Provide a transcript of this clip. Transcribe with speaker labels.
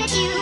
Speaker 1: that you